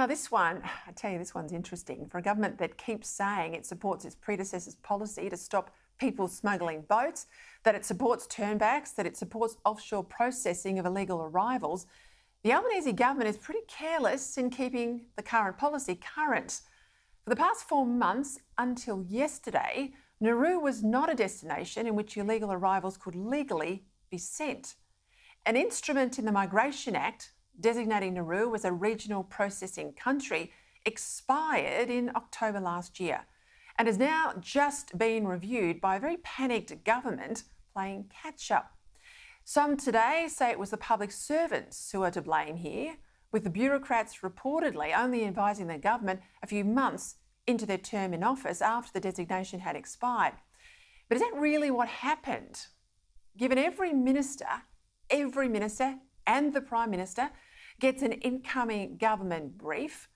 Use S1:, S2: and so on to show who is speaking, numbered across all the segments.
S1: Now, this one, I tell you, this one's interesting. For a government that keeps saying it supports its predecessor's policy to stop people smuggling boats, that it supports turnbacks, that it supports offshore processing of illegal arrivals, the Albanese government is pretty careless in keeping the current policy current. For the past four months, until yesterday, Nauru was not a destination in which illegal arrivals could legally be sent. An instrument in the Migration Act designating Nauru as a regional processing country expired in October last year and has now just been reviewed by a very panicked government playing catch up. Some today say it was the public servants who are to blame here, with the bureaucrats reportedly only advising the government a few months into their term in office after the designation had expired. But is that really what happened? Given every minister, every minister and the Prime Minister gets an incoming government brief,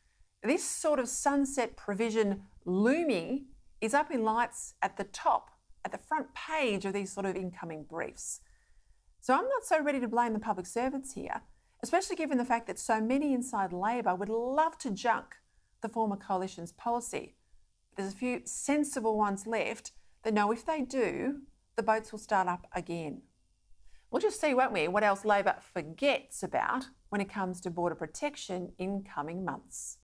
S1: this sort of sunset provision looming is up in lights at the top, at the front page of these sort of incoming briefs. So I'm not so ready to blame the public servants here, especially given the fact that so many inside Labor would love to junk the former coalition's policy. There's a few sensible ones left that know if they do, the boats will start up again. We'll just see, won't we, what else Labor forgets about when it comes to border protection in coming months.